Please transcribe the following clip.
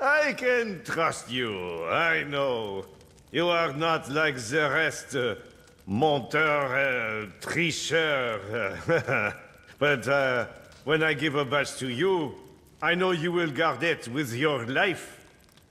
I can trust you, I know. You are not like the rest, uh, monteur, uh, tricheur. but uh, when I give a badge to you, I know you will guard it with your life.